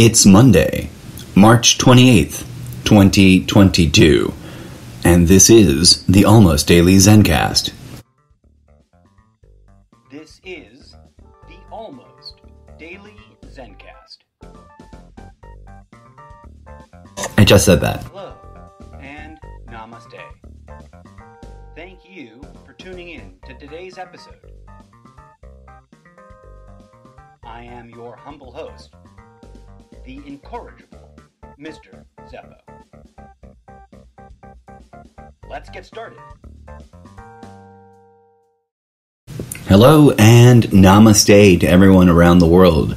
It's Monday, March 28th, 2022, and this is the Almost Daily Zencast. This is the Almost Daily Zencast. I just said that. Hello and namaste. Thank you for tuning in to today's episode. I am your humble host, the incorrigible Mr. Zeppo. Let's get started. Hello and namaste to everyone around the world,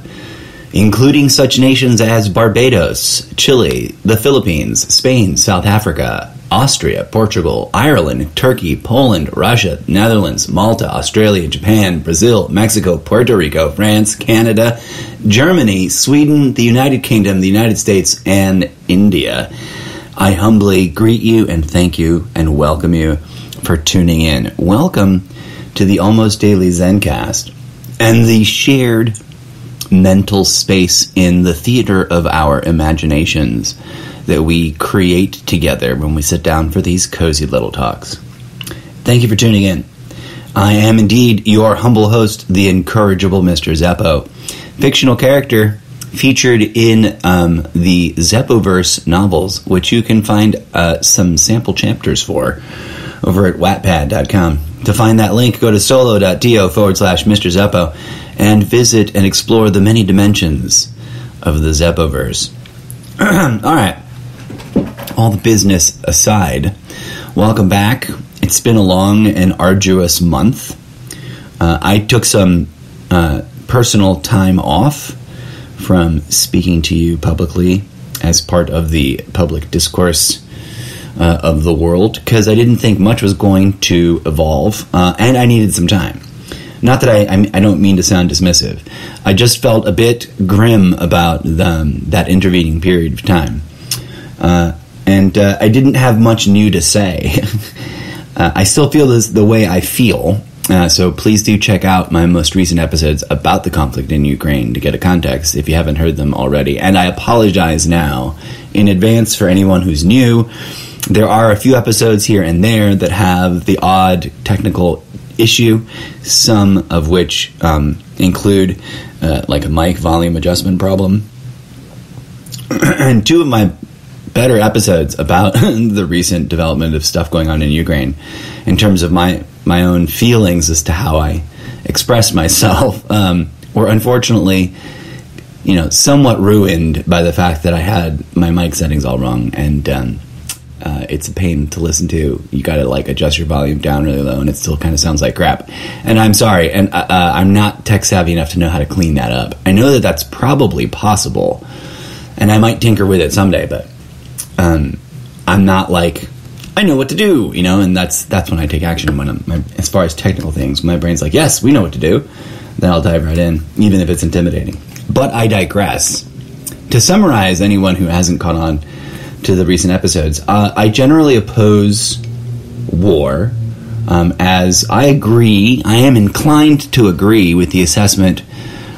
including such nations as Barbados, Chile, the Philippines, Spain, South Africa, Austria, Portugal, Ireland, Turkey, Poland, Russia, Netherlands, Malta, Australia, Japan, Brazil, Mexico, Puerto Rico, France, Canada, Germany, Sweden, the United Kingdom, the United States, and India. I humbly greet you and thank you and welcome you for tuning in. Welcome to the Almost Daily Zencast and the shared mental space in the theater of our imaginations that we create together when we sit down for these cozy little talks. Thank you for tuning in. I am indeed your humble host, the incorrigible Mr. Zeppo, fictional character featured in um, the Zeppoverse novels, which you can find uh, some sample chapters for over at wattpad.com. To find that link, go to solo.to forward slash Mr. Zeppo and visit and explore the many dimensions of the Zeppoverse. All right. All the business aside, welcome back. It's been a long and arduous month. Uh, I took some uh, personal time off from speaking to you publicly as part of the public discourse uh, of the world because I didn't think much was going to evolve, uh, and I needed some time. Not that I, I, I don't mean to sound dismissive. I just felt a bit grim about the, um, that intervening period of time, uh, and uh, I didn't have much new to say. Uh, I still feel this the way I feel. Uh, so please do check out my most recent episodes about the conflict in Ukraine to get a context if you haven't heard them already. And I apologize now in advance for anyone who's new. There are a few episodes here and there that have the odd technical issue, some of which um, include uh, like a mic volume adjustment problem. and two of my better episodes about the recent development of stuff going on in Ukraine in terms of my my own feelings as to how I express myself um, were unfortunately you know somewhat ruined by the fact that I had my mic settings all wrong and um, uh, it's a pain to listen to. You got to like adjust your volume down really low, and it still kind of sounds like crap. And I'm sorry, and uh, uh, I'm not tech savvy enough to know how to clean that up. I know that that's probably possible, and I might tinker with it someday, but um, I'm not like I know what to do, you know, and that's that's when I take action. When I'm my, as far as technical things, my brain's like, yes, we know what to do. Then I'll dive right in, even if it's intimidating. But I digress. To summarize, anyone who hasn't caught on to the recent episodes, uh, I generally oppose war. Um, as I agree, I am inclined to agree with the assessment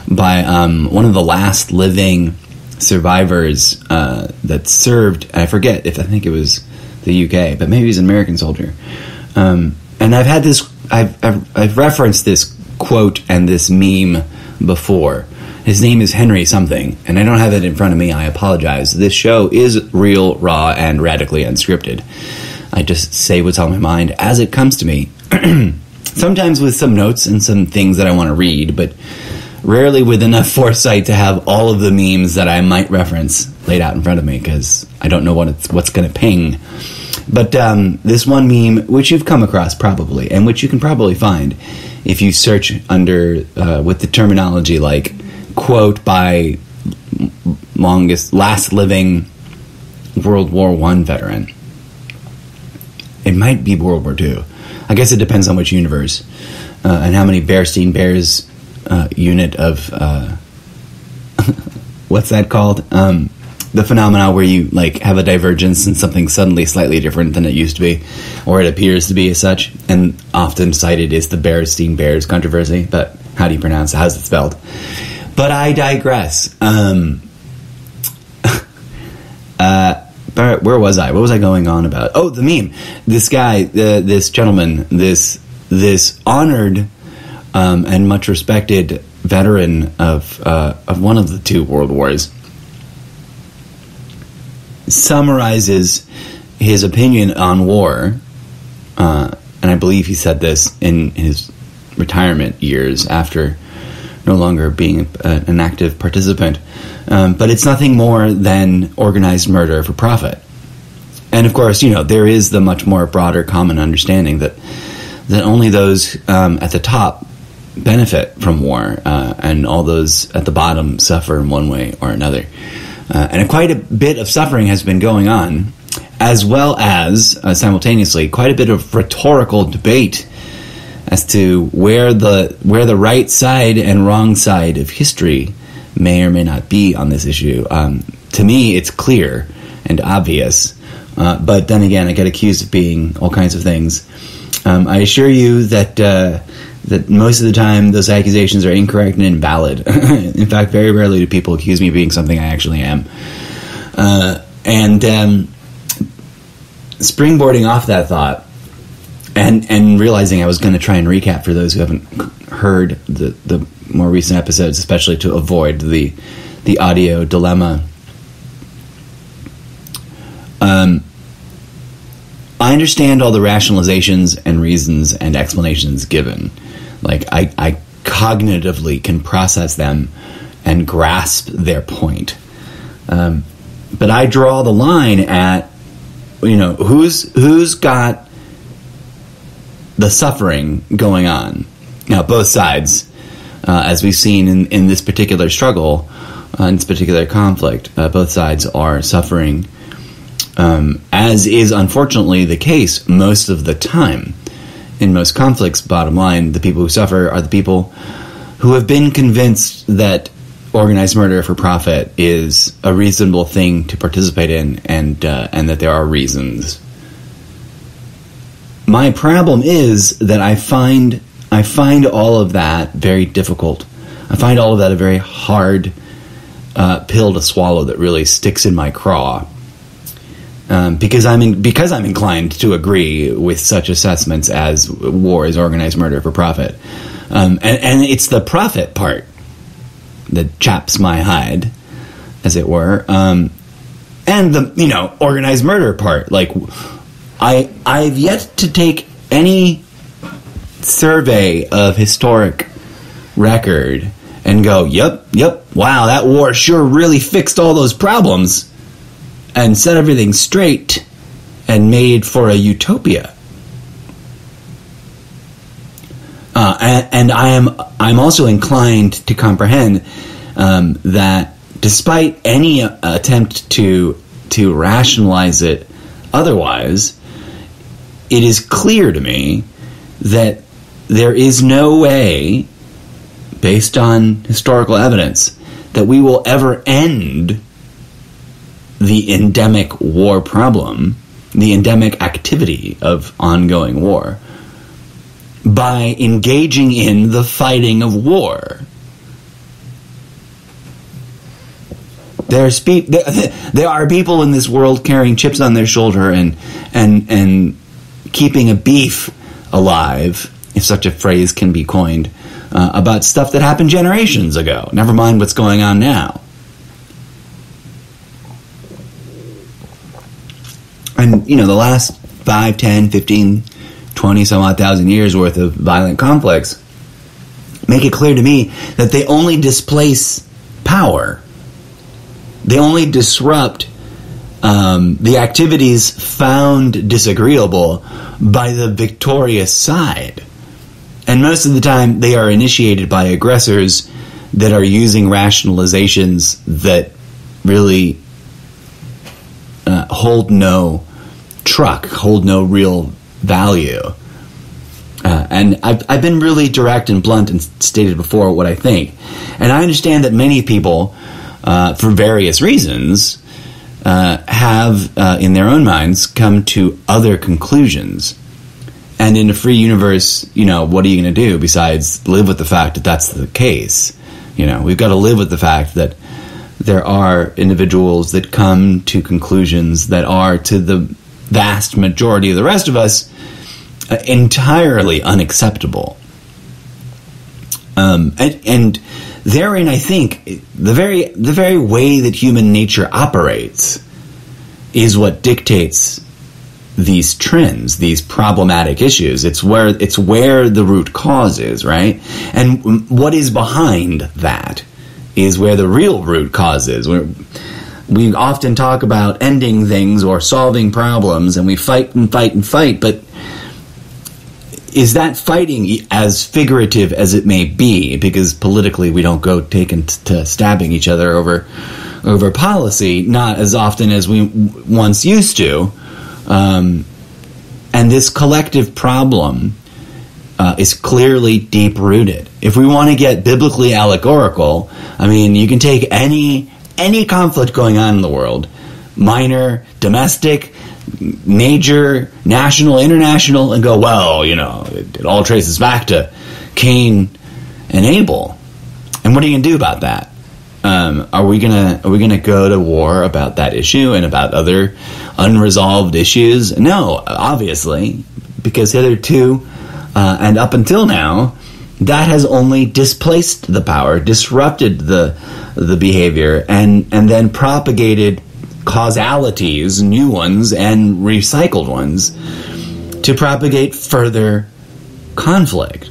by um, one of the last living survivors uh, that served. I forget if I think it was the UK, but maybe he's an American soldier. Um, and I've had this, I've, I've, I've referenced this quote and this meme before. His name is Henry something, and I don't have it in front of me. I apologize. This show is real, raw, and radically unscripted. I just say what's on my mind as it comes to me. Sometimes with some notes and some things that I want to read, but rarely with enough foresight to have all of the memes that I might reference laid out in front of me because I don't know what it's, what's going to ping. But um, this one meme, which you've come across probably, and which you can probably find if you search under uh, with the terminology like quote by longest last living World War One veteran. It might be World War Two. I guess it depends on which universe uh, and how many Bearstein Bears uh, unit of uh, what's that called? Um, the phenomena where you like have a divergence and something suddenly slightly different than it used to be, or it appears to be as such, and often cited is the Bearstein Bears controversy. But how do you pronounce it? How's it spelled? But I digress. Um, where, where was I? What was I going on about? Oh, the meme. This guy, uh, this gentleman, this this honored um, and much respected veteran of uh, of one of the two world wars summarizes his opinion on war, uh, and I believe he said this in his retirement years after no longer being a, an active participant. Um, but it's nothing more than organized murder for profit. And of course, you know, there is the much more broader common understanding that that only those um, at the top benefit from war, uh, and all those at the bottom suffer in one way or another. Uh, and quite a bit of suffering has been going on, as well as uh, simultaneously quite a bit of rhetorical debate as to where the where the right side and wrong side of history may or may not be on this issue. Um, to me, it's clear and obvious, uh, but then again, I get accused of being all kinds of things. Um, I assure you that uh, that most of the time those accusations are incorrect and invalid. In fact, very rarely do people accuse me of being something I actually am. Uh, and um, springboarding off that thought, and and realizing I was going to try and recap for those who haven't heard the the more recent episodes, especially to avoid the the audio dilemma. Um, I understand all the rationalizations and reasons and explanations given. Like I, I cognitively can process them and grasp their point. Um, but I draw the line at you know who's who's got the suffering going on now both sides uh, as we've seen in, in this particular struggle uh, in this particular conflict uh, both sides are suffering um, as is unfortunately the case most of the time. In most conflicts, bottom line, the people who suffer are the people who have been convinced that organized murder for profit is a reasonable thing to participate in, and uh, and that there are reasons. My problem is that I find I find all of that very difficult. I find all of that a very hard uh, pill to swallow that really sticks in my craw um, because I'm in, because I'm inclined to agree with such assessments as war is organized murder for profit, um, and, and it's the profit part that chaps my hide, as it were, um, and the you know organized murder part. Like I I've yet to take any survey of historic record and go, yep, yep, wow, that war sure really fixed all those problems and set everything straight and made for a utopia. Uh, and, and, I am I'm also inclined to comprehend um, that despite any attempt to to rationalize it otherwise, it is clear to me that there is no way, based on historical evidence, that we will ever end the endemic war problem, the endemic activity of ongoing war, by engaging in the fighting of war. There's pe- there, there are people in this world carrying chips on their shoulder and and and keeping a beef alive, if such a phrase can be coined, uh, about stuff that happened generations ago. Never mind what's going on now. and you know the last 5 10 15 20 some odd thousand years worth of violent conflicts make it clear to me that they only displace power they only disrupt um, the activities found disagreeable by the victorious side and most of the time they are initiated by aggressors that are using rationalizations that really uh, hold no truck, hold no real value. Uh, and I've, I've been really direct and blunt and stated before what I think. And I understand that many people, uh, for various reasons, uh, have uh, in their own minds come to other conclusions. And in a free universe, you know, what are you going to do besides live with the fact that that's the case? You know, we've got to live with the fact that there are individuals that come to conclusions that are to the vast majority of the rest of us uh, entirely unacceptable. Um, and, and therein, I think the very the very way that human nature operates is what dictates these trends, these problematic issues. It's where it's where the root cause is, right? And what is behind that is where the real root cause is. We're, we often talk about ending things or solving problems, and we fight and fight and fight, but is that fighting as figurative as it may be? Because politically, we don't go taking to stabbing each other over over policy, not as often as we once used to. Um, and this collective problem uh, is clearly deep rooted. If we want to get biblically allegorical, I mean, you can take any any conflict going on in the world, minor, domestic, major, national, international, and go, well, you know, it, it all traces back to Cain and Abel. And what are you gonna do about that? Um, are we gonna are we gonna go to war about that issue and about other unresolved issues? No, obviously, because hitherto uh, and up until now, that has only displaced the power, disrupted the the behavior, and and then propagated causalities, new ones and recycled ones, to propagate further conflict.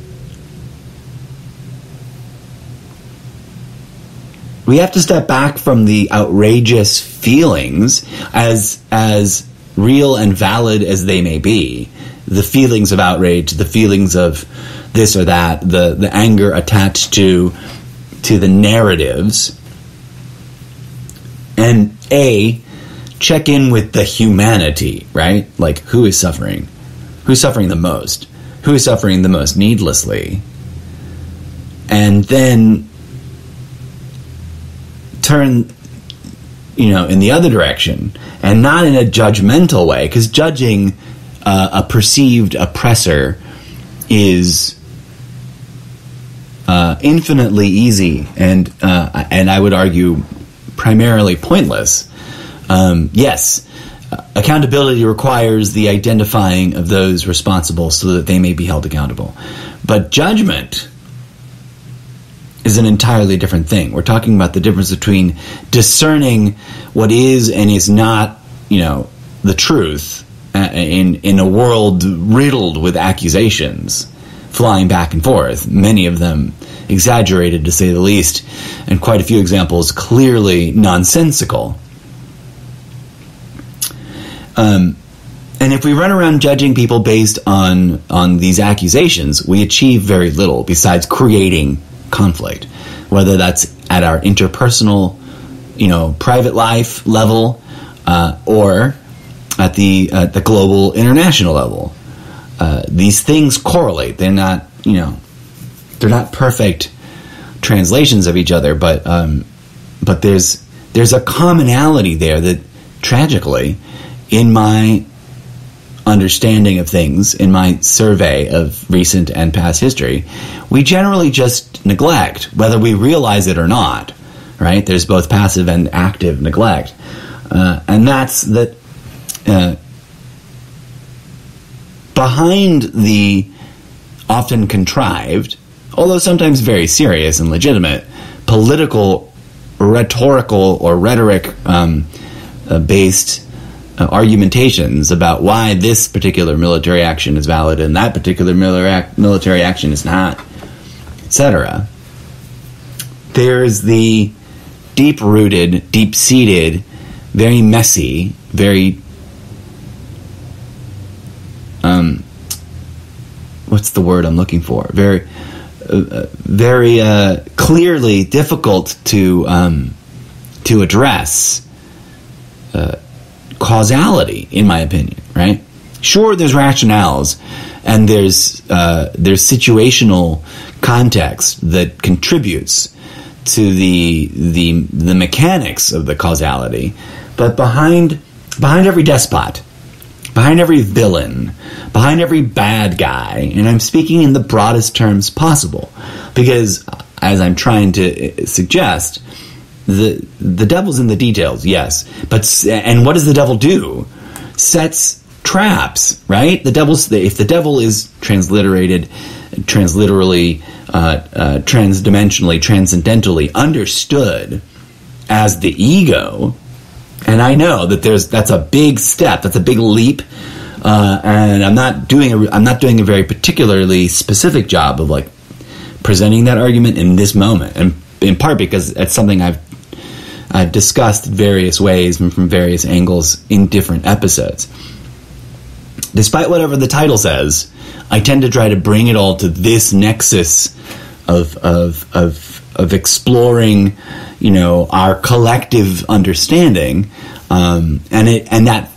we have to step back from the outrageous feelings as as real and valid as they may be the feelings of outrage the feelings of this or that the the anger attached to to the narratives and a check in with the humanity right? Like who is suffering? Who's suffering the most? Who is suffering the most needlessly? And then turn you know in the other direction and not in a judgmental way because judging uh, a perceived oppressor is uh, infinitely easy and uh, and I would argue primarily pointless. Um, yes, accountability requires the identifying of those responsible so that they may be held accountable, but judgment is an entirely different thing. We're talking about the difference between discerning what is and is not, you know, the truth uh, in in a world riddled with accusations flying back and forth, many of them exaggerated to say the least, and quite a few examples clearly nonsensical. Um, and if we run around judging people based on on these accusations, we achieve very little besides creating conflict, whether that's at our interpersonal, you know, private life level, uh, or at the uh, the global international level. Uh, these things correlate. They're not, you know, they're not perfect translations of each other, but um, but there's there's a commonality there that tragically, in my understanding of things, in my survey of recent and past history, we generally just neglect, whether we realize it or not. Right? There's both passive and active neglect, uh, and that's that. Uh, behind the often contrived, although sometimes very serious and legitimate, political, rhetorical, or rhetoric um, uh, based uh, argumentations about why this particular military action is valid and that particular military action is not, etc. There's the deep rooted, deep seated, very messy, very um, what's the word I'm looking for? Very, uh, uh very uh, clearly difficult to um, to address uh, causality, in my opinion. Right? Sure, there's rationales, and there's uh, there's situational context that contributes to the the the mechanics of the causality, but behind behind every despot behind every villain, behind every bad guy, and I'm speaking in the broadest terms possible, because as I'm trying to uh, suggest, the the devil's in the details, yes. But and what does the devil do? Sets traps, right? The devil's if the devil is transliterated, transliterally, uh, uh, transdimensionally, transcendentally understood as the ego. And I know that there's that's a big step, that's a big leap, uh, and I'm not doing a I'm not doing a very particularly specific job of like presenting that argument in this moment, and in part because it's something I've I've discussed various ways and from various angles in different episodes. Despite whatever the title says, I tend to try to bring it all to this nexus of of of of exploring, you know, our collective understanding, um, and it and that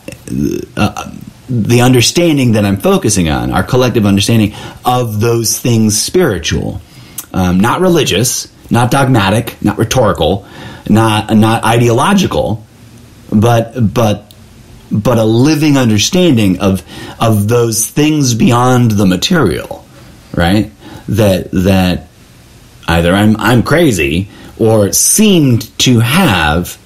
uh, the understanding that I'm focusing on, our collective understanding of those things spiritual, um, not religious, not dogmatic, not rhetorical, not not ideological, but but but a living understanding of of those things beyond the material, right? That that either I'm I'm crazy or seemed to have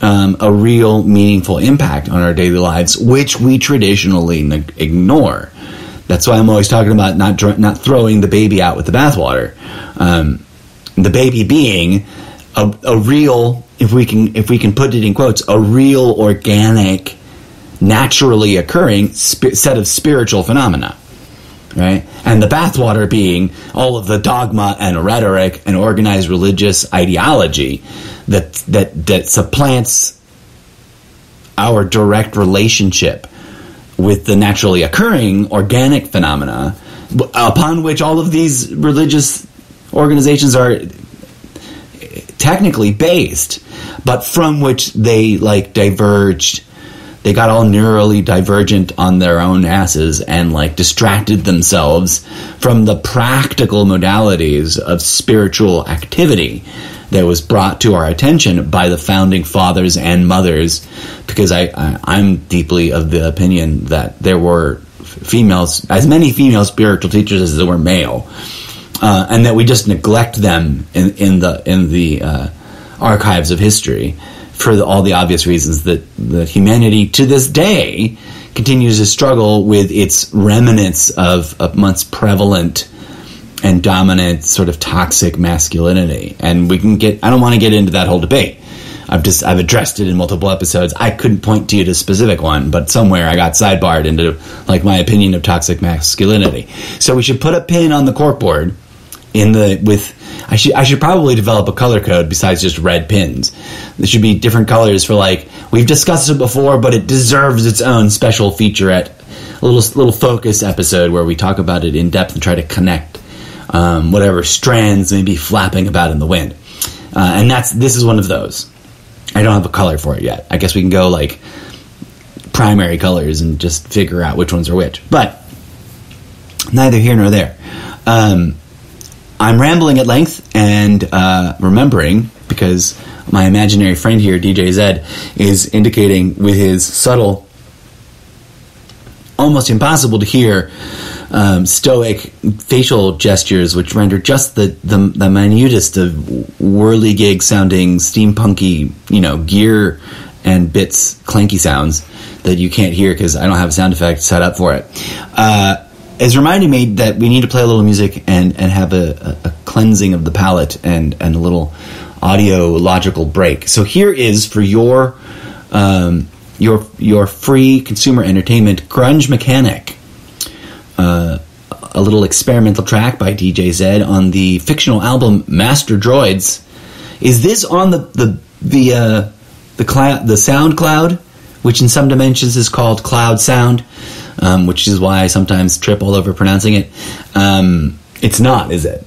um, a real meaningful impact on our daily lives, which we traditionally ne- ignore. That's why I'm always talking about not dr- not throwing the baby out with the bathwater. Um, the baby being a, a real, if we can if we can put it in quotes, a real organic, naturally occurring sp- set of spiritual phenomena right? And the bathwater being all of the dogma and rhetoric and organized religious ideology that that that supplants our direct relationship with the naturally occurring organic phenomena upon which all of these religious organizations are technically based but from which they like diverged they got all neurally divergent on their own asses and like distracted themselves from the practical modalities of spiritual activity that was brought to our attention by the founding fathers and mothers because I, I am deeply of the opinion that there were females as many female spiritual teachers as there were male uh, and that we just neglect them in, in the in the uh, archives of history for the, all the obvious reasons that, that humanity to this day continues to struggle with its remnants of a once prevalent and dominant sort of toxic masculinity. And we can get, I don't want to get into that whole debate. I've just, I've addressed it in multiple episodes. I couldn't point to you to a specific one, but somewhere I got sidebarred into like my opinion of toxic masculinity. So we should put a pin on the corkboard in the with I should I should probably develop a color code besides just red pins. There should be different colors for like we've discussed it before, but it deserves its own special featurette, a little little focus episode where we talk about it in depth and try to connect um, whatever strands may be flapping about in the wind. Uh, and that's this is one of those. I don't have a color for it yet. I guess we can go like primary colors and just figure out which ones are which. But neither here nor there. Um, I'm rambling at length and uh, remembering because my imaginary friend here, DJ Zed, is indicating with his subtle, almost impossible to hear um, stoic facial gestures, which render just the, the, the minutest of whirligig sounding steampunky, you know, gear and bits clanky sounds that you can't hear because I don't have a sound effect set up for it. Uh, is reminding me that we need to play a little music and, and have a, a, cleansing of the palate and, and a little audio logical break. So here is for your um, your your free consumer entertainment grunge mechanic. Uh, a little experimental track by DJ Zed on the fictional album Master Droids. Is this on the the the uh, the the SoundCloud, which in some dimensions is called Cloud Sound? um, which is why I sometimes trip all over pronouncing it. Um, it's not, is it?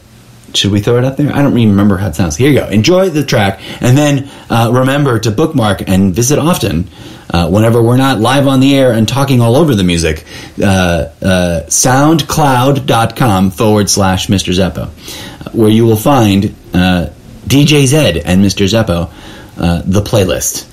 Should we throw it up there? I don't remember how it sounds. Here you go. Enjoy the track, and then uh, remember to bookmark and visit often. Uh, whenever we're not live on the air and talking all over the music, uh, uh soundcloud.com forward slash Mr. Zeppo, where you will find uh, DJ Zed and Mr. Zeppo, uh, the playlist.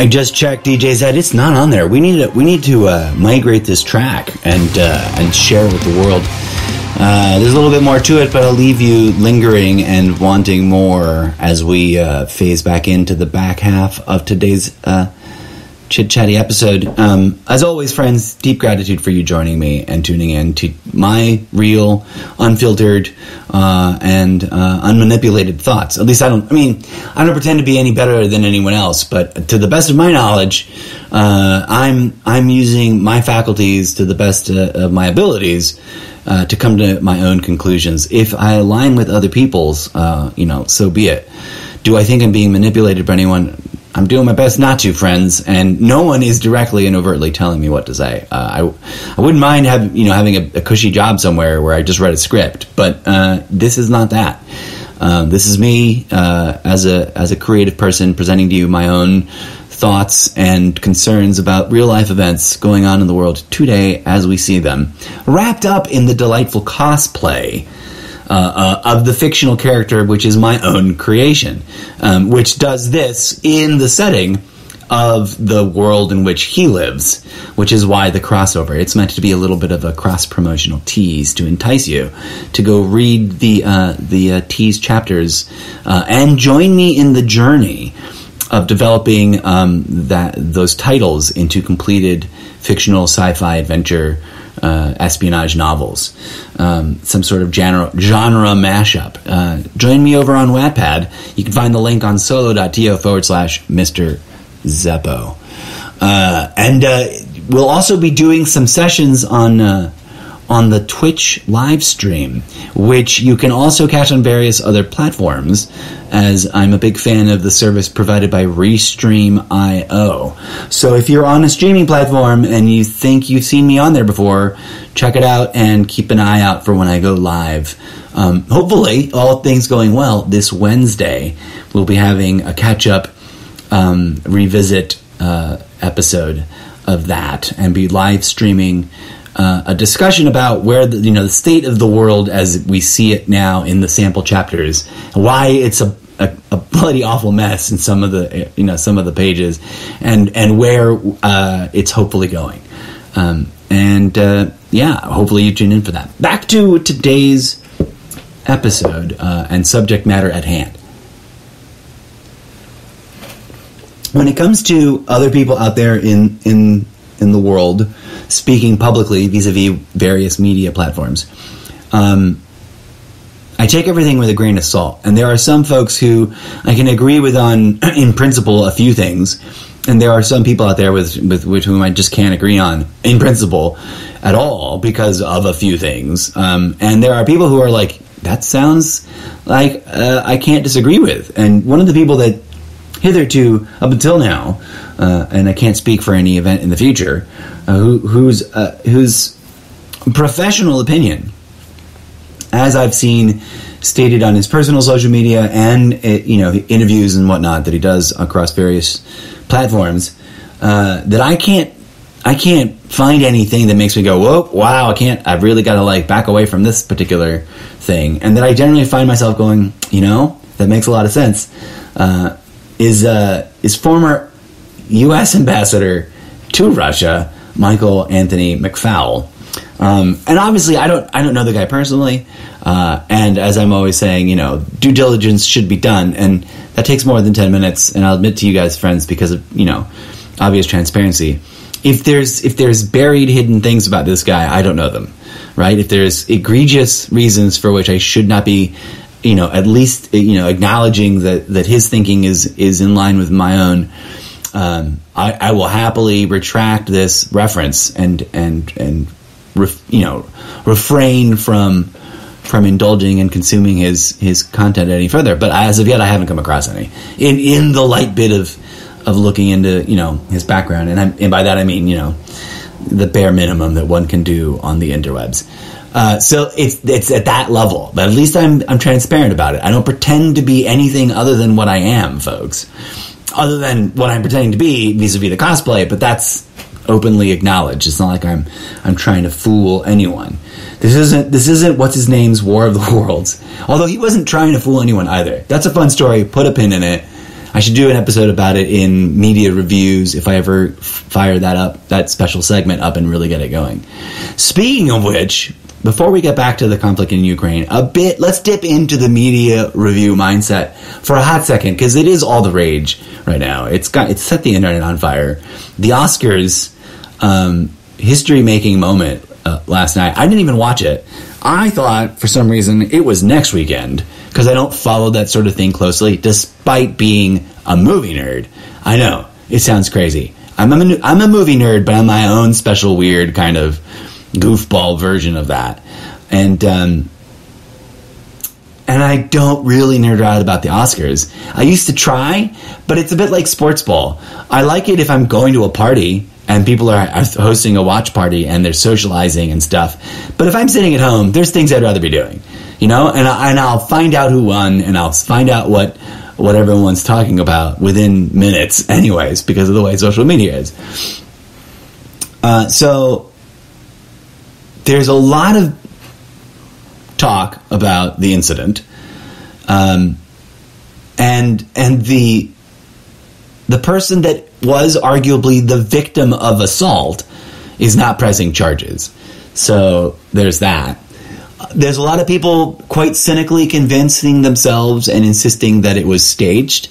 I just checked DJ Zed. It's not on there. We need to we need to uh, migrate this track and uh, and share with the world. Uh, there's a little bit more to it, but I'll leave you lingering and wanting more as we uh, phase back into the back half of today's uh, chit chatty episode. Um, as always, friends, deep gratitude for you joining me and tuning in to my real, unfiltered, uh, and uh, unmanipulated thoughts. At least I don't. I mean, I don't pretend to be any better than anyone else, but to the best of my knowledge, uh, I'm I'm using my faculties to the best uh, of my abilities. Uh, to come to my own conclusions. If I align with other people's, uh, you know, so be it. Do I think I'm being manipulated by anyone? I'm doing my best not to, friends, and no one is directly and overtly telling me what to say. Uh, I, I wouldn't mind have, you know having a, a, cushy job somewhere where I just read a script, but uh, this is not that. Um, this is me uh, as a as a creative person presenting to you my own thoughts and concerns about real life events going on in the world today as we see them, wrapped up in the delightful cosplay uh, uh, of the fictional character, which is my own creation, um, which does this in the setting of the world in which he lives, which is why the crossover. It's meant to be a little bit of a cross promotional tease to entice you to go read the uh, the uh, tease chapters uh, and join me in the journey of developing um, that those titles into completed fictional sci-fi adventure uh, espionage novels, um, some sort of genre, genre mashup. Uh, join me over on Wattpad. You can find the link on solo.to forward slash Mr. Zeppo. Uh, and uh, we'll also be doing some sessions on uh, on the Twitch live stream, which you can also catch on various other platforms, as I'm a big fan of the service provided by Restream.io. So if you're on a streaming platform and you think you've seen me on there before, check it out and keep an eye out for when I go live. Um, hopefully, all things going well, this Wednesday, we'll be having a catch up um, revisit uh, episode of that and be live streaming uh, a discussion about where the you know the state of the world as we see it now in the sample chapters, why it's a, a, a bloody awful mess in some of the you know some of the pages, and and where uh, it's hopefully going, um, and uh, yeah, hopefully you tune in for that. Back to today's episode uh, and subject matter at hand. When it comes to other people out there in in in the world speaking publicly vis-a-vis various media platforms. Um, I take everything with a grain of salt, and there are some folks who I can agree with on, in principle, a few things, and there are some people out there with, with, with whom I just can't agree on in principle at all because of a few things. Um, and there are people who are like, that sounds like uh, I can't disagree with. And one of the people that hitherto, up until now, uh, and I can't speak for any event in the future, uh, who, whose uh, whose professional opinion, as I've seen stated on his personal social media and uh, you know interviews and whatnot that he does across various platforms, uh, that I can't I can't find anything that makes me go, whoa, wow, I can't, I've really got to like back away from this particular thing. And that I generally find myself going, you know, that makes a lot of sense. Uh, is, uh, is former U.S. ambassador to Russia, Michael Anthony McFaul. Um, and obviously, I don't, I don't know the guy personally. Uh, and as I'm always saying, you know, due diligence should be done, and that takes more than ten minutes. And I'll admit to you guys, friends, because of you know, obvious transparency. If there's if there's buried hidden things about this guy, I don't know them, right? If there's egregious reasons for which I should not be, you know, at least you know, acknowledging that that his thinking is is in line with my own. Um, I, I will happily retract this reference and and and ref, you know refrain from from indulging and consuming his his content any further. But as of yet, I haven't come across any in in the light bit of of looking into you know his background, and I'm, and by that I mean you know the bare minimum that one can do on the interwebs. Uh, so it's it's at that level, but at least I'm I'm transparent about it. I don't pretend to be anything other than what I am, folks. Other than what I'm pretending to be vis-a-vis the cosplay, but that's openly acknowledged. It's not like I'm I'm trying to fool anyone. This isn't this isn't what's his name's War of the Worlds. Although he wasn't trying to fool anyone either. That's a fun story. Put a pin in it. I should do an episode about it in media reviews if I ever fire that up, that special segment up and really get it going. Speaking of which, before we get back to the conflict in Ukraine, a bit, let's dip into the media review mindset for a hot second because it is all the rage right now. It's got it's set the internet on fire. The Oscars um, history making moment uh, last night. I didn't even watch it. I thought for some reason it was next weekend because I don't follow that sort of thing closely, despite being a movie nerd. I know it sounds crazy. I'm a, I'm a movie nerd, but I'm my own special weird kind of goofball version of that. And um, and I don't really nerd out about the Oscars. I used to try, but it's a bit like sports ball. I like it if I'm going to a party and people are hosting a watch party and they're socializing and stuff. But if I'm sitting at home, there's things I'd rather be doing, you know. And I, and I'll find out who won, and I'll find out what what everyone's talking about within minutes, anyways, because of the way social media is. Uh, so there's a lot of talk about the incident, um, and and the the person that was arguably the victim of assault is not pressing charges. So there's that. There's a lot of people quite cynically convincing themselves and insisting that it was staged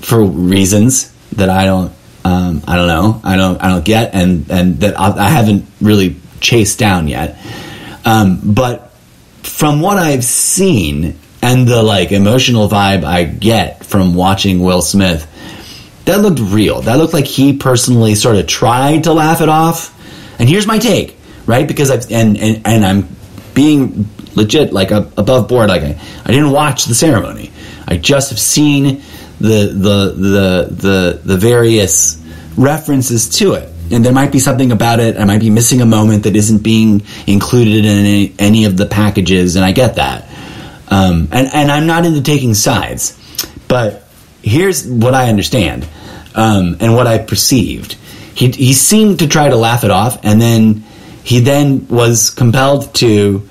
for reasons that I don't um, I don't know I don't I don't get and and that I, I haven't really chased down yet. Um, but from what I've seen and the like emotional vibe I get from watching Will Smith, that looked real. That looked like he personally sort of tried to laugh it off. And here's my take, right? Because I've and and, and I'm being legit like above board. Like I, I didn't watch the ceremony. I just have seen the the the the the various references to it and there might be something about it. I might be missing a moment that isn't being included in any, any of the packages, and I get that. Um, and and I'm not into taking sides, but here's what I understand um, and what I perceived. He he seemed to try to laugh it off, and then he then was compelled to,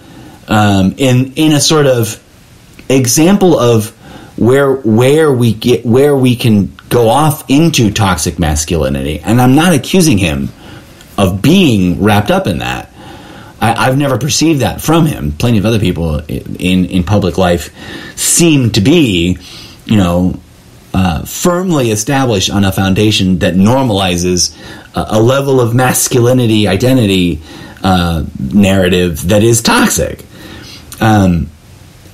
um, in in a sort of example of where where we get where we can go off into toxic masculinity. And I'm not accusing him of being wrapped up in that. I, have never perceived that from him. Plenty of other people in, in public life seem to be, you know, uh, firmly established on a foundation that normalizes a, a level of masculinity identity uh, narrative that is toxic. Um,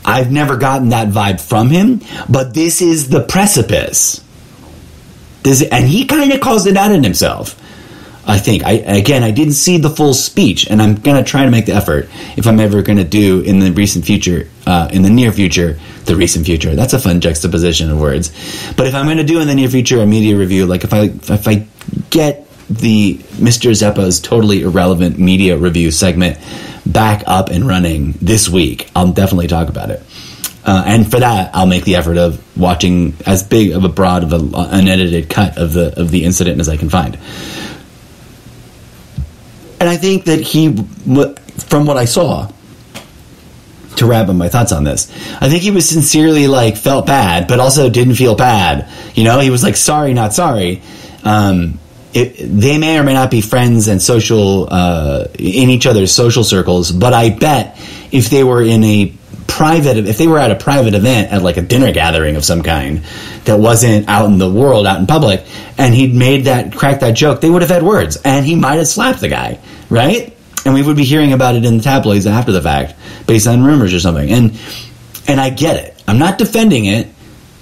I've never gotten that vibe from him, but this is the precipice does it, and he kind of calls it out in himself. I think I again I didn't see the full speech, and I'm gonna try to make the effort if I'm ever gonna do in the recent future, uh, in the near future, the recent future. That's a fun juxtaposition of words. But if I'm gonna do in the near future a media review, like if I if I get the Mr. Zeppo's totally irrelevant media review segment back up and running this week, I'll definitely talk about it. Uh, and for that, I'll make the effort of watching as big of a broad of an unedited cut of the of the incident as I can find. And I think that he, from what I saw, to wrap up my thoughts on this, I think he was sincerely like felt bad, but also didn't feel bad. You know, he was like sorry, not sorry. Um, it, they may or may not be friends and social uh, in each other's social circles, but I bet if they were in a private if they were at a private event at like a dinner gathering of some kind that wasn't out in the world out in public and he'd made that cracked that joke they would have had words and he might have slapped the guy right? And we would be hearing about it in the tabloids after the fact based on rumors or something. And and I get it. I'm not defending it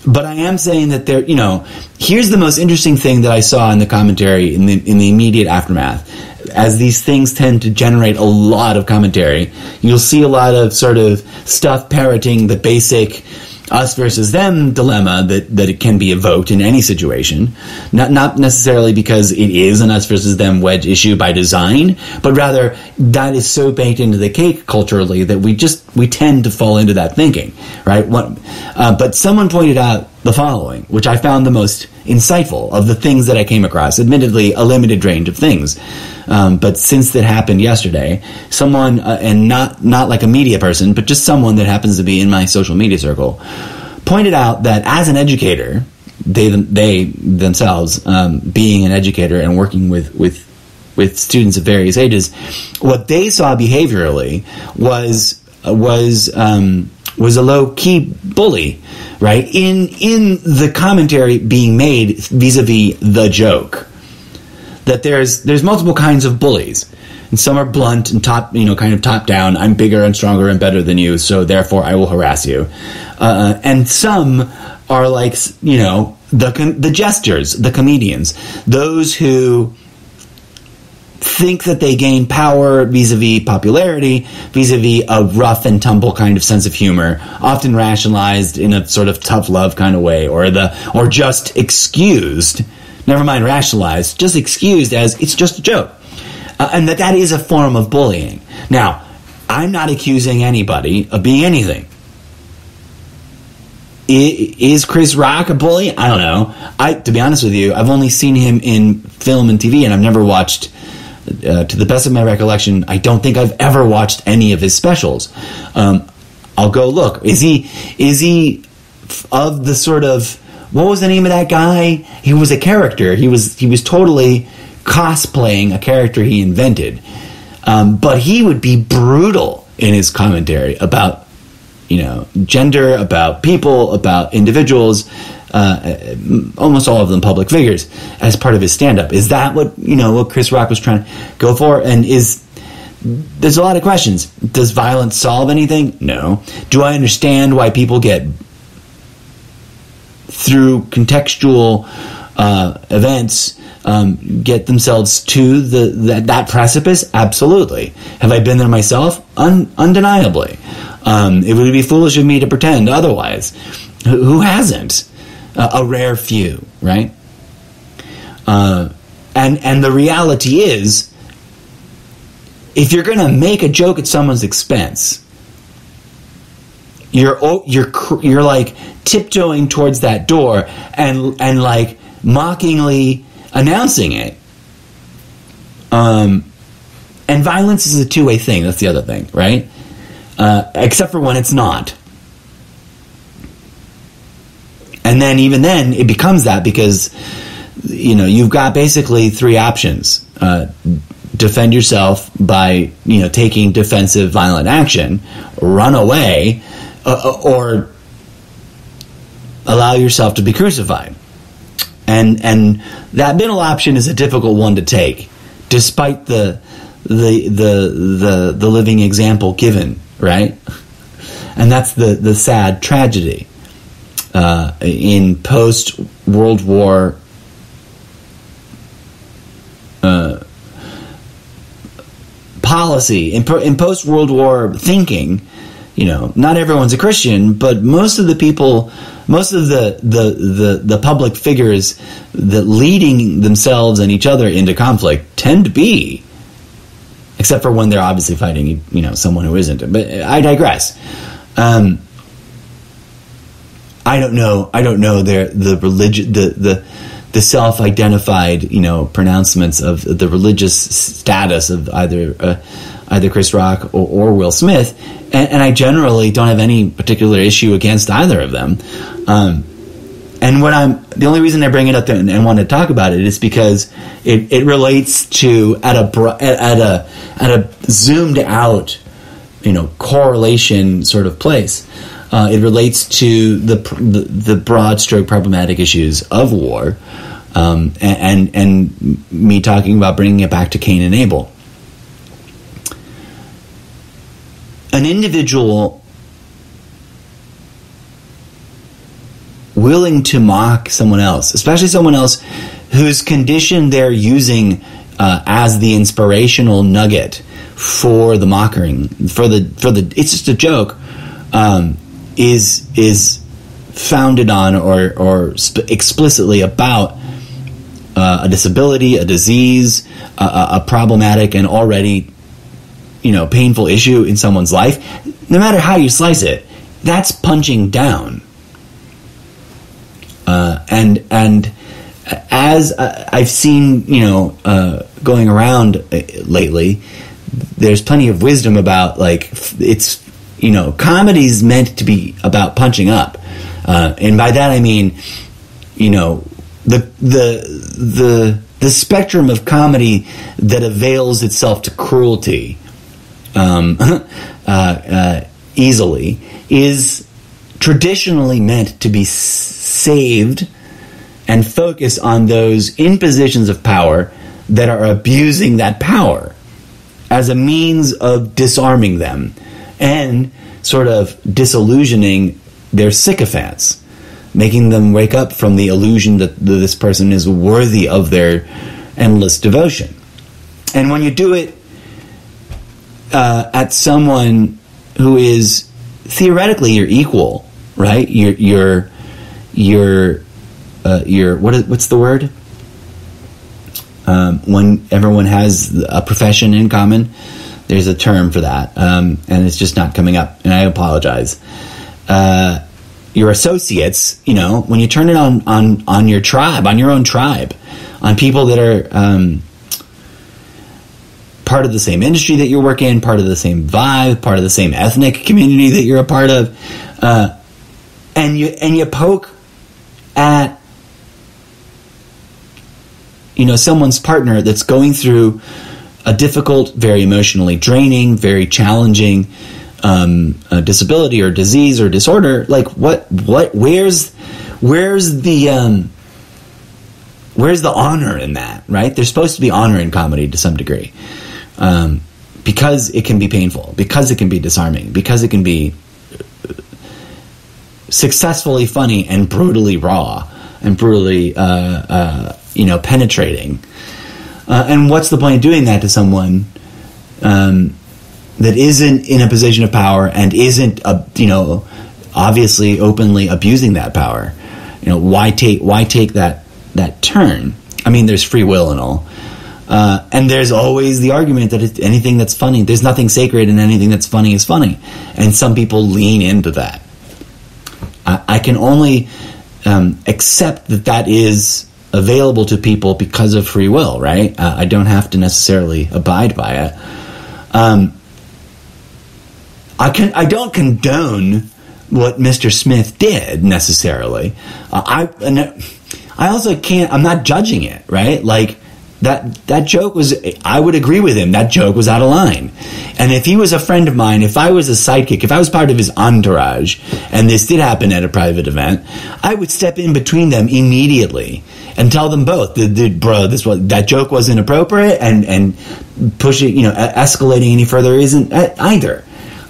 but I am saying that there you know here's the most interesting thing that I saw in the commentary in the in the immediate aftermath. As these things tend to generate a lot of commentary, you'll see a lot of sort of stuff parroting the basic us versus them dilemma that, that it can be evoked in any situation. Not not necessarily because it is an us versus them wedge issue by design, but rather that is so baked into the cake culturally that we just we tend to fall into that thinking, right? What, uh, but someone pointed out the following, which I found the most insightful of the things that I came across. Admittedly, a limited range of things. Um, but since that happened yesterday, someone uh, and not not like a media person, but just someone that happens to be in my social media circle, pointed out that as an educator, they they themselves um, being an educator and working with with with students of various ages, what they saw behaviorally was was um, was a low key bully, right? In in the commentary being made vis a vis the joke, that there's there's multiple kinds of bullies. And some are blunt and top, you know, kind of top down. I'm bigger and stronger and better than you, so therefore I will harass you. Uh, and some are like, you know, the the jesters, the comedians, those who think that they gain power vis-a-vis popularity, vis-a-vis a rough and tumble kind of sense of humor, often rationalized in a sort of tough love kind of way, or the or just excused, never mind rationalized, just excused as it's just a joke, uh, and that that is a form of bullying. Now, I'm not accusing anybody of being anything. Is Chris Rock a bully? I don't know. I, to be honest with you, I've only seen him in film and TV, and I've never watched uh, to the best of my recollection, I don't think I've ever watched any of his specials. Um, I'll go look. Is he is he of the sort of what was the name of that guy? He was a character. He was he was totally cosplaying a character he invented. Um, but he would be brutal in his commentary about you know gender, about people, about individuals, uh, almost all of them public figures as part of his stand up. Is that what you know what Chris Rock was trying to go for? And is there's a lot of questions. Does violence solve anything? No. Do I understand why people get through contextual uh, events um, get themselves to the that, that, precipice? Absolutely. Have I been there myself? Un, undeniably. Um, it would be foolish of me to pretend otherwise. who hasn't? Uh, a rare few, right? Uh, and and the reality is, if you're going to make a joke at someone's expense, you're you're you're like tiptoeing towards that door and and like mockingly announcing it. Um, and violence is a two way thing. That's the other thing, right? Uh, except for when it's not. And then even then, it becomes that because you know you've got basically three options: uh, defend yourself by you know taking defensive, violent action, run away, uh, uh or allow yourself to be crucified. And and that middle option is a difficult one to take, despite the the the the the living example given, right? And that's the the sad tragedy uh, in post World War uh, policy, in, in post World War thinking, you know, not everyone's a Christian, but most of the people, most of the, the, the, the public figures that leading themselves and each other into conflict tend to be, except for when they're obviously fighting, you know, someone who isn't. But I digress. Um, I don't know. I don't know their the religion the the the self-identified you know pronouncements of the religious status of either uh, either Chris Rock or, or Will Smith, and, and, I generally don't have any particular issue against either of them. Um, and what I'm the only reason I bring it up and, and, want to talk about it is because it, it relates to at a at a at a zoomed out you know correlation sort of place. Uh, it relates to the, the, the broad stroke problematic issues of war, um, and, and, and me talking about bringing it back to Cain and Abel. An individual willing to mock someone else, especially someone else whose condition they're using uh, as the inspirational nugget for the mocking, for the for the it's just a joke. Um, is is founded on or or sp- explicitly about uh, a disability, a disease, a, a, problematic and already you know painful issue in someone's life, no matter how you slice it, that's punching down. Uh, and and as uh, I've seen, you know, uh, going around uh, lately, there's plenty of wisdom about like it's you know, comedy's meant to be about punching up. Uh, and by that I mean you know, the the the the spectrum of comedy that avails itself to cruelty um, uh, uh, easily is traditionally meant to be s- saved and focus on those in positions of power that are abusing that power as a means of disarming them and sort of disillusioning their sycophants, making them wake up from the illusion that this person is worthy of their endless devotion. And when you do it uh, at someone who is theoretically your equal, right? You're you're you're uh, you're what is, what's the word? Um, when everyone has a profession in common, there's a term for that, um, and it's just not coming up. And I apologize. Uh, your associates, you know, when you turn it on on on your tribe, on your own tribe, on people that are um, part of the same industry that you work in, part of the same vibe, part of the same ethnic community that you're a part of, uh, and you and you poke at you know someone's partner that's going through a difficult, very emotionally draining, very challenging um, disability or disease or disorder. Like what? What? Where's where's the um, where's the honor in that? Right? There's supposed to be honor in comedy to some degree. Um, because it can be painful, because it can be disarming, because it can be successfully funny and brutally raw and brutally, uh, uh, you know, penetrating. Uh, and what's the point of doing that to someone um, that isn't in a position of power and isn't, uh, you know, obviously openly abusing that power? You know, why take why take that that turn? I mean, there's free will and all. Uh, and there's always the argument that anything that's funny, there's nothing sacred and anything that's funny is funny. And some people lean into that. I, I can only um, accept that that is available to people because of free will, right? Uh, I don't have to necessarily abide by it. Um, I can. I don't condone what Mr. Smith did necessarily. Uh, I. I also can't. I'm not judging it, right? Like that that joke was I would agree with him. That joke was out of line. And if he was a friend of mine, if I was a sidekick, if I was part of his entourage, and this did happen at a private event, I would step in between them immediately and tell them both, the, the, bro, this was that joke was inappropriate, and and pushing, you know, escalating any further isn't either.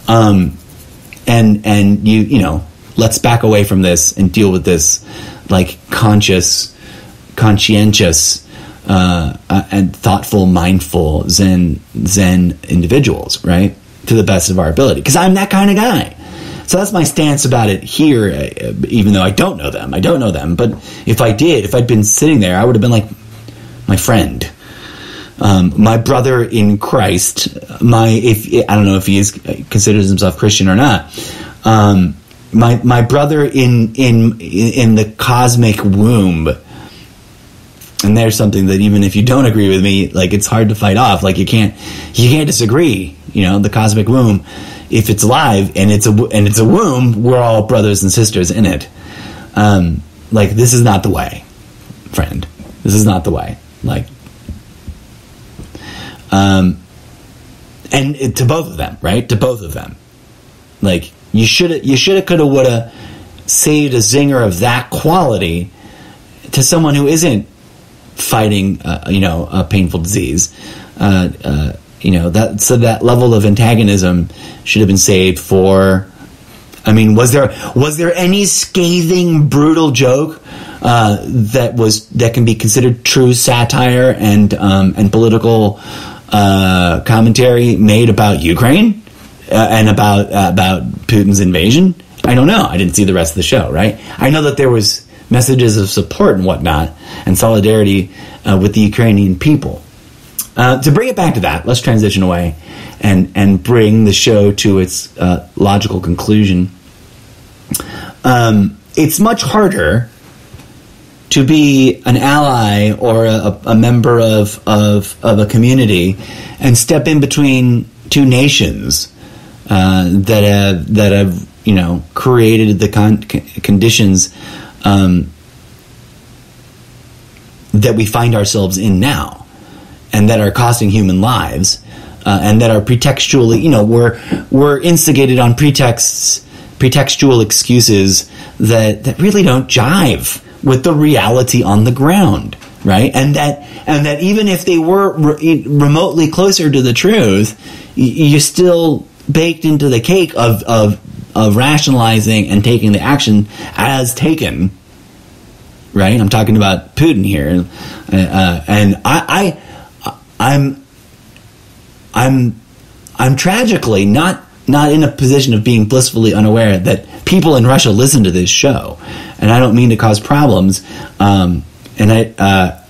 Um, and and you you know, let's back away from this and deal with this like conscious, conscientious uh, uh, and thoughtful, mindful Zen Zen individuals, right? To the best of our ability, because I'm that kind of guy. So that's my stance about it here. Uh, even though I don't know them, I don't know them. But if I did, if I'd been sitting there, I would have been like my friend, um, my brother in Christ. My if I don't know if he is considers himself Christian or not. Um, my my brother in in in the cosmic womb and there's something that even if you don't agree with me like it's hard to fight off. Like you can't you can't disagree you know the cosmic womb. If it's live and it's a and it's a womb we're all brothers and sisters in it. Um like this is not the way friend. This is not the way. Like um and it, to both of them right? To both of them. Like you should you should have could have would have saved a zinger of that quality to someone who isn't fighting, uh, you know, a painful disease. Uh, uh, you know that so that level of antagonism should have been saved for. I mean, was there was there any scathing, brutal joke uh, that was that can be considered true satire and um, and political uh, commentary made about Ukraine uh, and about about Putin's invasion? I don't know. I didn't see the rest of the show. Right? I know that there was messages of support and whatnot, and solidarity uh, with the Ukrainian people. Uh, to bring it back to that, let's transition away and and bring the show to its uh, logical conclusion. Um, it's much harder to be an ally or a, a member of, of of a community and step in between two nations uh, that have that have you know created the con- conditions um, that we find ourselves in now, and that are costing human lives, uh, and that are pretextually, you know, we're we're instigated on pretexts, pretextual excuses that that really don't jive with the reality on the ground, right? And that and that even if they were re- remotely closer to the truth, y- you still baked into the cake of of of rationalizing and taking the action as taken right? I'm talking about Putin here, uh, and I, I, I'm, I'm, I'm tragically not not in a position of being blissfully unaware that people in Russia listen to this show, and I don't mean to cause problems. Um, and I, uh,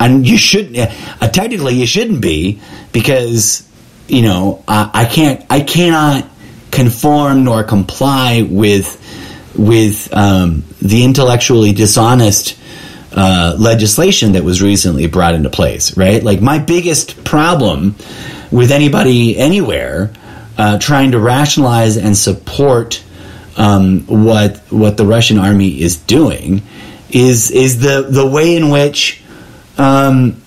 and you shouldn't. Uh, technically, you shouldn't be because you know I, I can't. I cannot conform nor comply with with um, the intellectually dishonest uh, legislation that was recently brought into place, right? Like my biggest problem with anybody anywhere uh, trying to rationalize and support um, what what the Russian army is doing is is the the way in which um,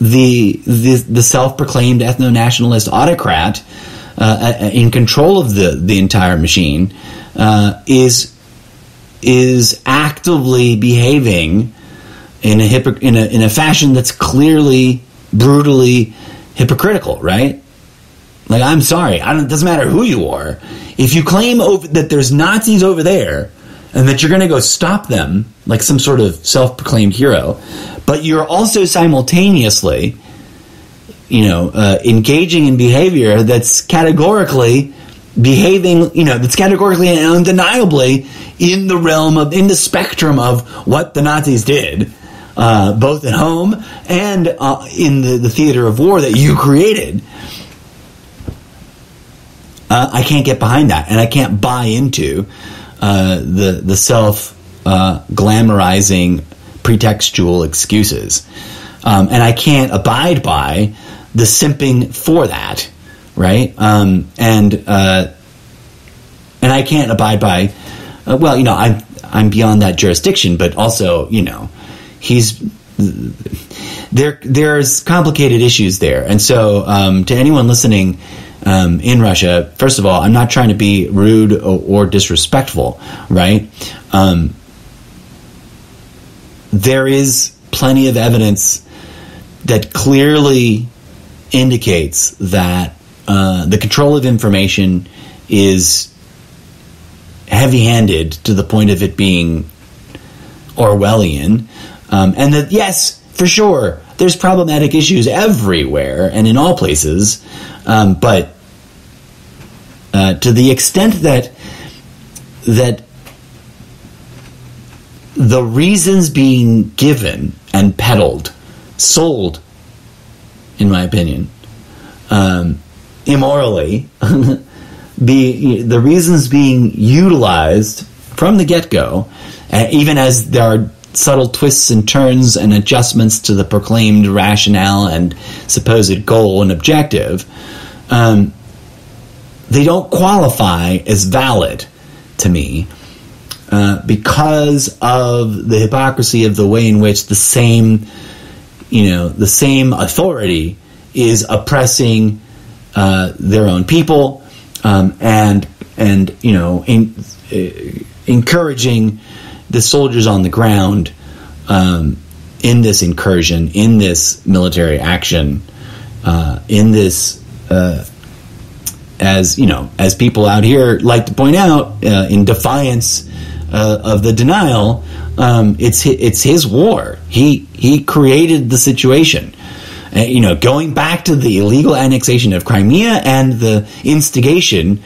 the the, the self proclaimed ethno nationalist autocrat uh, uh, in control of the the entire machine uh, is is actively behaving in a, hypocr- in a in a fashion that's clearly brutally hypocritical, right? Like I'm sorry, I don't, it doesn't matter who you are. If you claim over, that there's Nazis over there and that you're going to go stop them like some sort of self-proclaimed hero, but you're also simultaneously you know, uh, engaging in behavior that's categorically behaving, you know, that's categorically and undeniably in the realm of, in the spectrum of what the Nazis did, uh, both at home and uh, in the, the theater of war that you created. Uh, I can't get behind that, and I can't buy into uh, the the self uh, glamorizing pretextual excuses, um, and I can't abide by the simping for that, right? Um, and uh, and I can't abide by. Uh, well, you know, I'm I'm beyond that jurisdiction, but also, you know, he's there. There's complicated issues there, and so um, to anyone listening. Um, in Russia, first of all, I'm not trying to be rude or, or disrespectful, right? Um, there is plenty of evidence that clearly indicates that uh, the control of information is heavy handed to the point of it being Orwellian. Um, and that, yes, for sure, there's problematic issues everywhere and in all places. Um, but uh, to the extent that that the reasons being given and peddled, sold in my opinion, um, immorally, be the reasons being utilized from the get go, uh, even as there are subtle twists and turns and adjustments to the proclaimed rationale and supposed goal and objective, um, they don't qualify as valid to me. Uh, because of the hypocrisy of the way in which the same you know, the same authority is oppressing uh, their own people um, and and you know in, uh, encouraging the soldiers on the ground um, in this incursion, in this military action, uh, in this. Uh, as you know, as people out here like to point out, uh, in defiance uh, of the denial, um, it's it's his war. He he created the situation. Uh, you know, going back to the illegal annexation of Crimea and the instigation,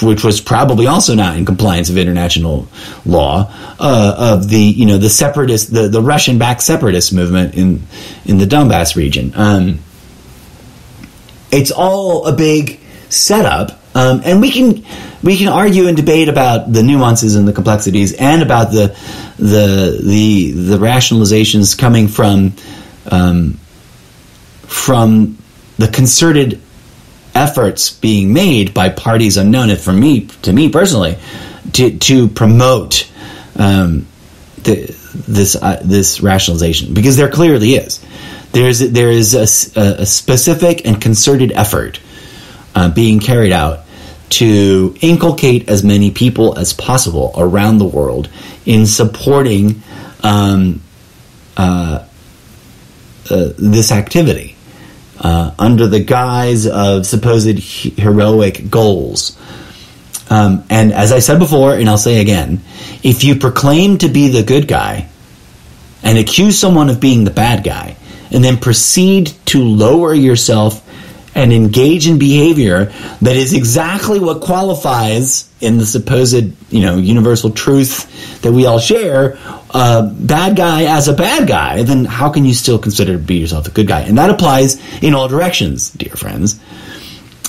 which was probably also not in compliance of international law, uh, of the you know the separatist, the, the Russian-backed separatist movement in in the Donbass region. Um, it's all a big setup um, and we can we can argue and debate about the nuances and the complexities, and about the the the the rationalizations coming from um, from the concerted efforts being made by parties unknown. And for me, to me personally, to to promote um, the, this uh, this rationalization because there clearly is. There's there is a, a specific and concerted effort uh, being carried out to inculcate as many people as possible around the world in supporting um, uh, uh, this activity uh, under the guise of supposed heroic goals. Um, and as I said before, and I'll say again, if you proclaim to be the good guy and accuse someone of being the bad guy, and then proceed to lower yourself and engage in behavior that is exactly what qualifies in the supposed, you know, universal truth that we all share, a bad guy as a bad guy, then how can you still consider to be yourself a good guy? And that applies in all directions, dear friends.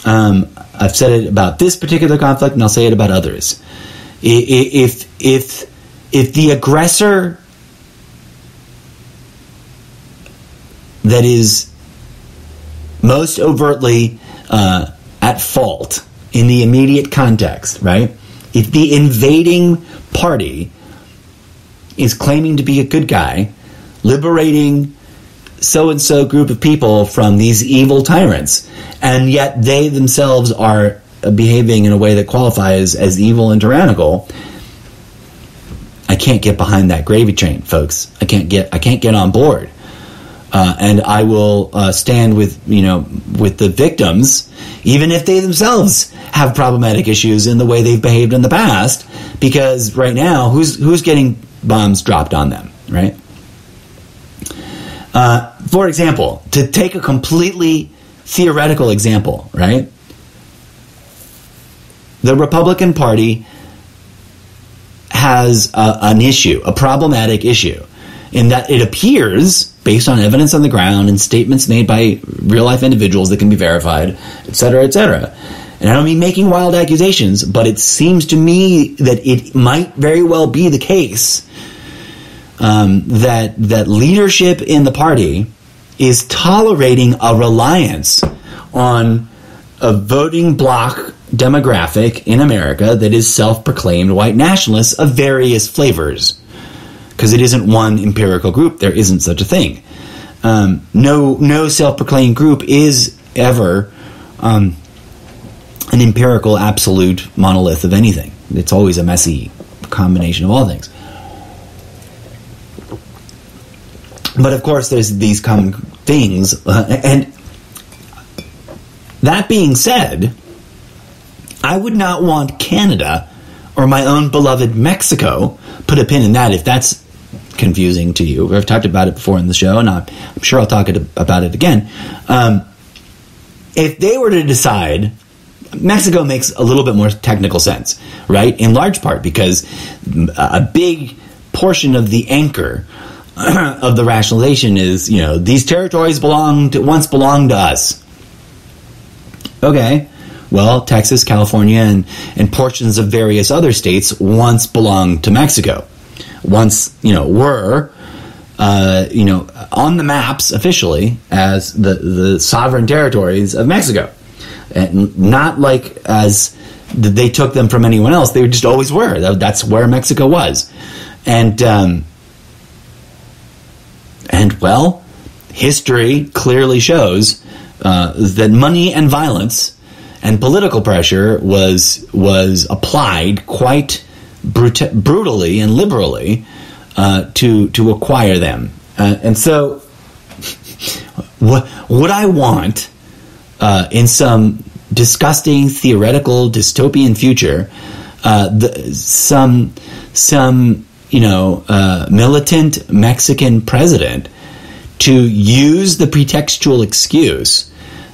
Um, I've said it about this particular conflict, and I'll say it about others. If if if the aggressor that is most overtly uh, at fault in the immediate context, right? If the invading party is claiming to be a good guy, liberating so and so group of people from these evil tyrants, and yet they themselves are behaving in a way that qualifies as evil and tyrannical. I can't get behind that gravy train, folks. I can't get I can't get on board. Uh, and I will uh, stand with you know with the victims, even if they themselves have problematic issues in the way they've behaved in the past. Because right now, who's who's getting bombs dropped on them, right? Uh, for example, to take a completely theoretical example, right? The Republican Party has a, an issue, a problematic issue, in that it appears based on evidence on the ground and statements made by real life individuals that can be verified, et cetera, et cetera. And I don't mean making wild accusations, but it seems to me that it might very well be the case um, that that leadership in the party is tolerating a reliance on a voting bloc demographic in America that is self-proclaimed white nationalists of various flavors because it isn't one empirical group. There isn't such a thing. Um, no, no self-proclaimed group is ever um, an empirical, absolute monolith of anything. It's always a messy combination of all things. But of course, there's these common things, uh, and that being said, I would not want Canada or my own beloved Mexico. Put a pin in that if that's confusing to you. I've talked about it before in the show, and I'm sure I'll talk about it again. Um, if they were to decide, Mexico makes a little bit more technical sense, right? In large part because a big portion of the anchor of the rationalization is, you know, these territories belonged once belonged to us. Okay. Well, Texas, California, and, and portions of various other states once belonged to Mexico once you know were uh, you know on the maps officially as the the sovereign territories of Mexico, and not like as they took them from anyone else. They just always were. That's where Mexico was, and um, and well, history clearly shows uh, that money and violence and political pressure was was applied quite brut- brutally and liberally uh, to to acquire them. Uh, and so, what what I want uh, in some disgusting theoretical dystopian future, uh, the, some some you know uh, militant Mexican president to use the pretextual excuse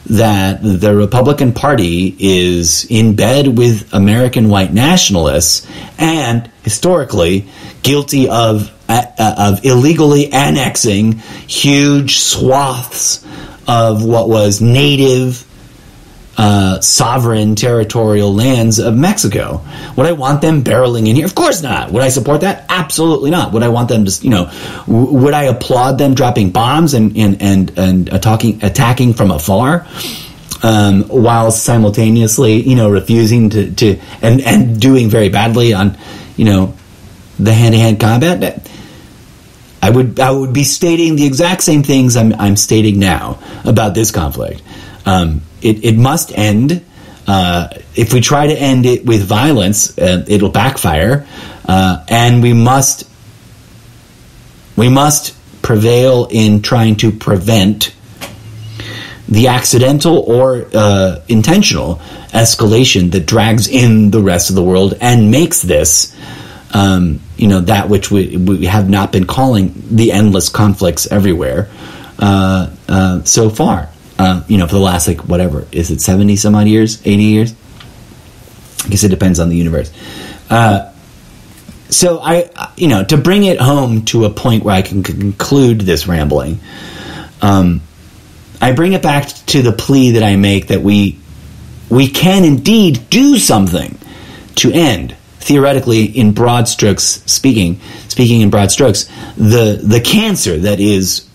that the Republican Party is in bed with American white nationalists and historically guilty of uh, of illegally annexing huge swaths of what was native uh, sovereign territorial lands of Mexico. Would I want them barreling in here? Of course not. Would I support that? Absolutely not. Would I want them to, you know, w- would I applaud them dropping bombs and and and, and attacking attacking from afar? Um, while simultaneously, you know, refusing to, to and and doing very badly on, you know, the hand to hand combat. I would I would be stating the exact same things I'm, I'm stating now about this conflict. Um, it, it must end. Uh, if we try to end it with violence, uh, it'll backfire, uh, and we must we must prevail in trying to prevent the accidental or uh, intentional escalation that drags in the rest of the world and makes this, um, you know, that which we, we have not been calling the endless conflicts everywhere uh, uh, so far. Uh, you know, for the last like whatever is it seventy some odd years, eighty years? I guess it depends on the universe. Uh, so I, you know, to bring it home to a point where I can conclude this rambling. Um, I bring it back to the plea that I make that we we can indeed do something to end theoretically in broad strokes speaking speaking in broad strokes the the cancer that is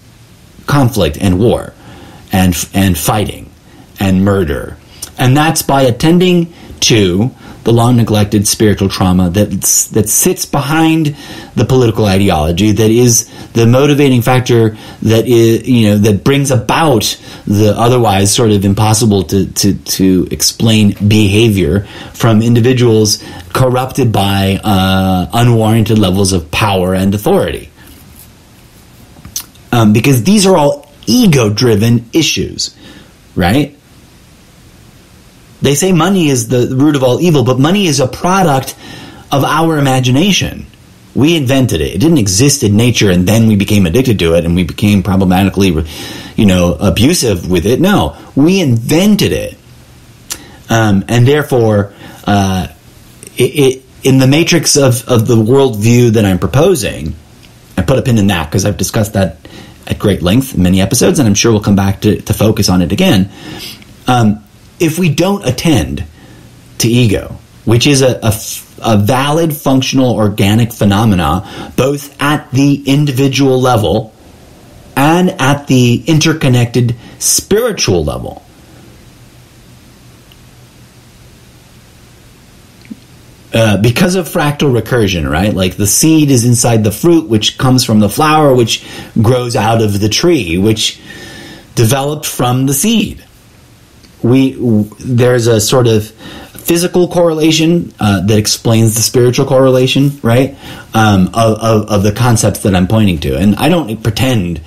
conflict and war and and fighting and murder. And that's by attending to the long neglected spiritual trauma that that sits behind the political ideology that is the motivating factor that is you know that brings about the otherwise sort of impossible to to, to explain behavior from individuals corrupted by uh, unwarranted levels of power and authority. Um, because these are all ego driven issues right they say money is the root of all evil, but money is a product of our imagination. We invented it. It didn't exist in nature and then we became addicted to it and we became problematically, you know, abusive with it. No, we invented it. Um, and therefore, uh, it, it, in the matrix of, of the worldview that I'm proposing, I put a pin in that because I've discussed that at great length in many episodes, and I'm sure we'll come back to, to focus on it again. Um, if we don't attend to ego, which is a, a, a, valid, functional, organic phenomena, both at the individual level and at the interconnected spiritual level. Uh, because of fractal recursion, right? Like the seed is inside the fruit, which comes from the flower, which grows out of the tree, which developed from the seed we there's a sort of physical correlation uh, that explains the spiritual correlation, right? Um, of, of, of, the concepts that I'm pointing to, and I don't pretend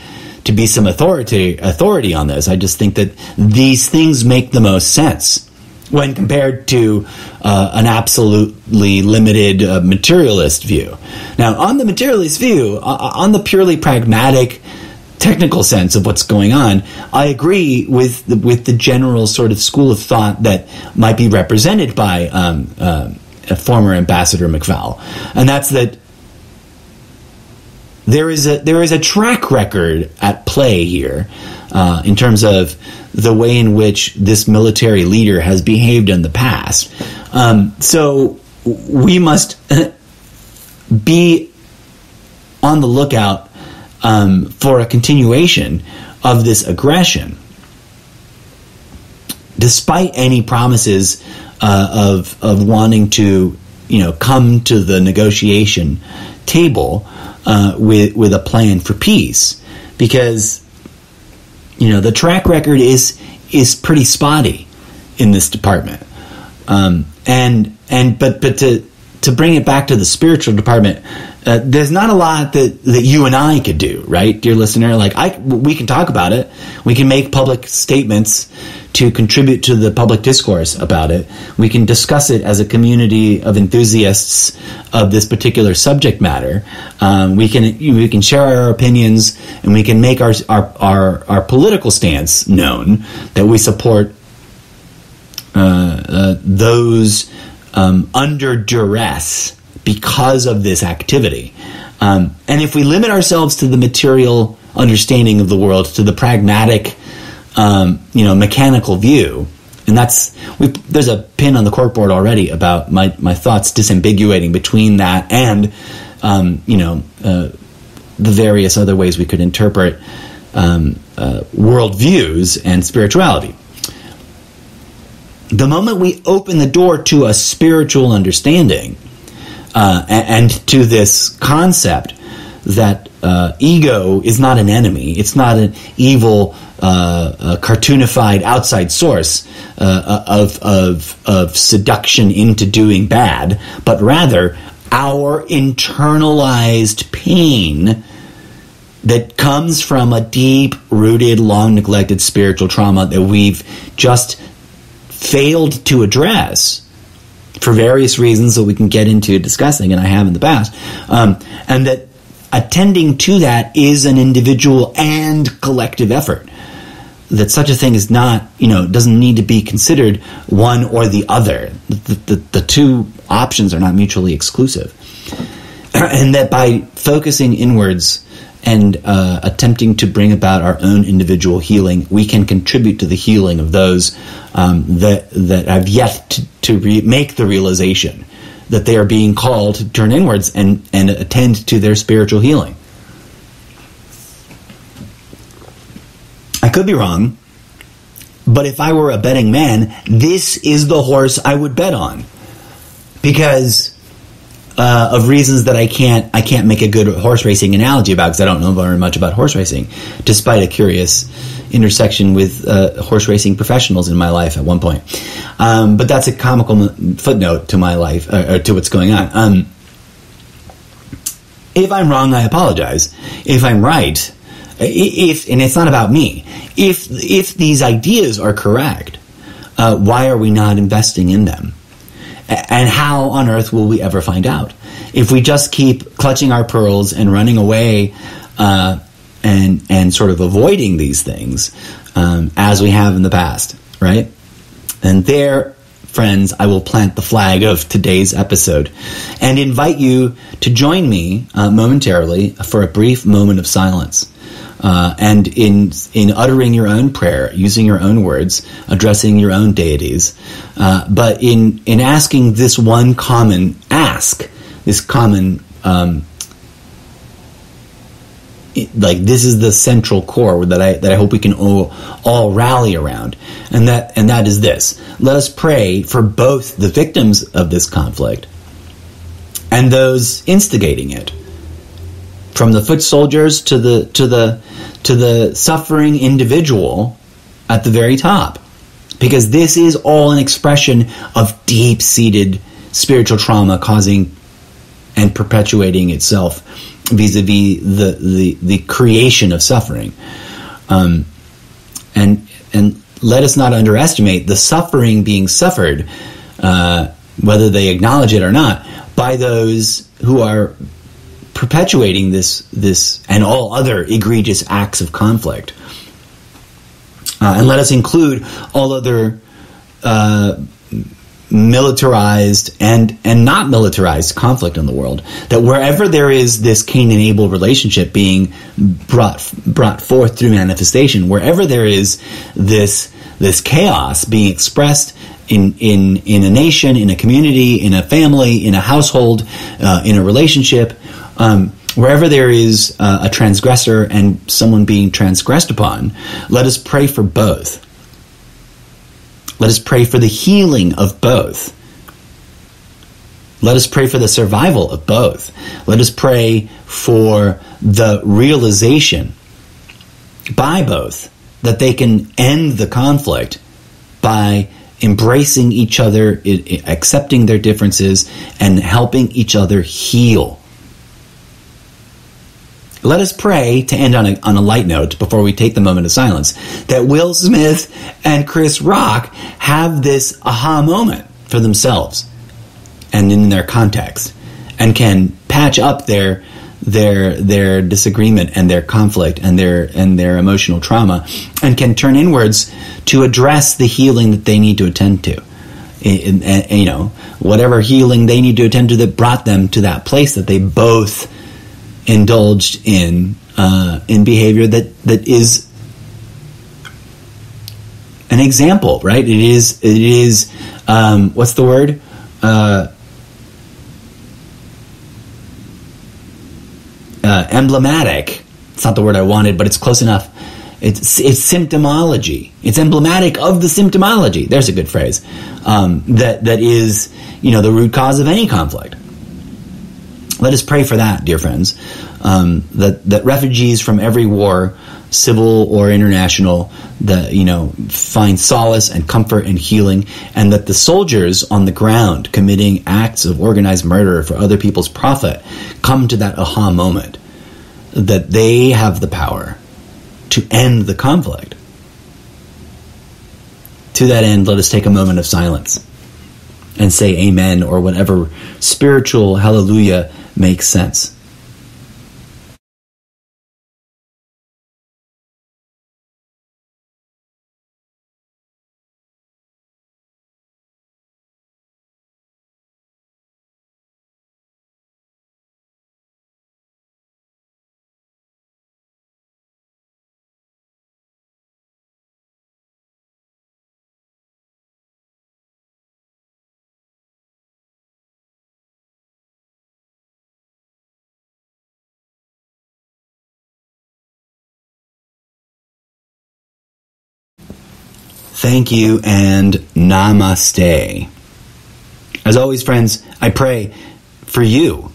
to be some authority authority on this. I just think that these things make the most sense when compared to uh, an absolutely limited uh, materialist view. Now, on the materialist view, uh, on the purely pragmatic technical sense of what's going on, I agree with the, with the general sort of school of thought that might be represented by um, uh, former Ambassador McFaul, and that's that there is a there is a track record at play here uh, in terms of the way in which this military leader has behaved in the past. Um, so we must be on the lookout um, for a continuation of this aggression, despite any promises uh, of of wanting to, you know, come to the negotiation table uh, with with a plan for peace, because you know the track record is is pretty spotty in this department, um, and and but but to to bring it back to the spiritual department, uh, there's not a lot that, that you and I could do, right, dear listener? Like, I, we can talk about it. We can make public statements to contribute to the public discourse about it. We can discuss it as a community of enthusiasts of this particular subject matter. Um, we can we can share our opinions and we can make our our our, our political stance known that we support uh, uh, those um, under duress because of this activity. Um, and if we limit ourselves to the material understanding of the world, to the pragmatic, um, you know, mechanical view, and that's there's a pin on the corkboard already about my, my thoughts disambiguating between that and um, you know uh, the various other ways we could interpret um, uh, worldviews and spirituality the moment we open the door to a spiritual understanding uh, and, and, to this concept that uh, ego is not an enemy. It's not an evil, uh, uh cartoonified outside source uh, of, of, of seduction into doing bad, but rather our internalized pain that comes from a deep rooted, long neglected spiritual trauma that we've just failed to address for various reasons that we can get into discussing, and I have in the past, um, and that attending to that is an individual and collective effort. That such a thing is not, you know, doesn't need to be considered one or the other. The, the, the two options are not mutually exclusive. and that by focusing inwards and uh, attempting to bring about our own individual healing, we can contribute to the healing of those um, that that have yet to, to re- make the realization that they are being called to turn inwards and, and attend to their spiritual healing. I could be wrong, but if I were a betting man, this is the horse I would bet on because uh, of reasons that I can't I can't make a good horse racing analogy about because I don't know very much about horse racing, despite a curious intersection with uh, horse racing professionals in my life at one point. Um, but that's a comical footnote to my life uh, or to what's going on. Um, if I'm wrong, I apologize. If I'm right, if and it's not about me. If if these ideas are correct, uh, why are we not investing in them? And how on earth will we ever find out? If we just keep clutching our pearls and running away uh, and and sort of avoiding these things um, as we have in the past, right? And there, friends, I will plant the flag of today's episode and invite you to join me uh, momentarily for a brief moment of silence. Uh, and in in uttering your own prayer, using your own words, addressing your own deities, uh, but in in asking this one common ask, this common um, like this is the central core that I that I hope we can all, all rally around, and that and that is this: let us pray for both the victims of this conflict and those instigating it, from the foot soldiers to the to the to the suffering individual at the very top, because this is all an expression of deep seated spiritual trauma causing and perpetuating itself vis-a-vis the, the, the creation of suffering. Um, and, and let us not underestimate the suffering being suffered, uh, whether they acknowledge it or not, by those who are perpetuating this, this and all other egregious acts of conflict. Uh, and let us include all other uh, militarized and and not militarized conflict in the world. That wherever there is this Cain and Abel relationship being brought brought forth through manifestation, wherever there is this this chaos being expressed in in in a nation, in a community, in a family, in a household, uh, in a relationship. Um, wherever there is uh, a transgressor and someone being transgressed upon, let us pray for both let us pray for the healing of both. Let us pray for the survival of both. Let us pray for the realization by both that they can end the conflict by embracing each other, accepting their differences, and helping each other heal. Let us pray to end on a, on a light note before we take the moment of silence that Will Smith and Chris Rock have this aha moment for themselves and in their context and can patch up their their their disagreement and their conflict and their and their emotional trauma and can turn inwards to address the healing that they need to attend to in, in, you know whatever healing they need to attend to that brought them to that place that they both indulged in uh, in behavior that that is an example, right? It is it is um, what's the word? Uh, uh, emblematic. It's not the word I wanted, but it's close enough. It's it's symptomology. It's emblematic of the symptomology. There's a good phrase. Um, that that is you know the root cause of any conflict let us pray for that, dear friends. Um, that that refugees from every war, civil or international, that you know find solace and comfort and healing, and that the soldiers on the ground committing acts of organized murder for other people's profit come to that aha moment that they have the power to end the conflict. To that end, let us take a moment of silence and say amen or whatever spiritual hallelujah makes sense. Thank you and namaste. As always, friends, I pray for you,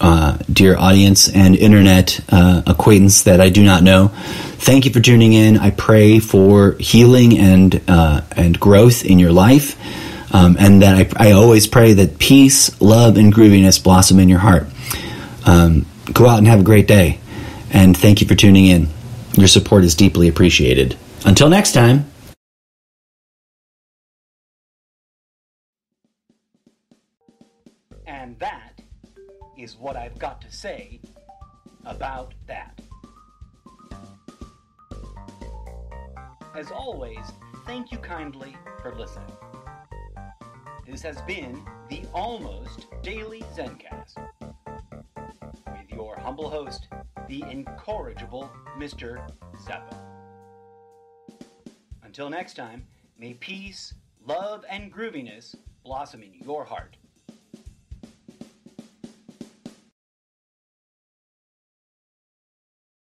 uh, dear audience and internet uh, acquaintance that I do not know. Thank you for tuning in. I pray for healing and uh, and growth in your life, um, and that I, I, always pray that peace, love, and grooviness blossom in your heart. Um, go out and have a great day, and thank you for tuning in. Your support is deeply appreciated. Until next time. Is what I've got to say about that. As always, thank you kindly for listening. This has been the Almost Daily Zencast with your humble host, the incorrigible Mr. Zeppo. Until next time, may peace, love, and grooviness blossom in your heart.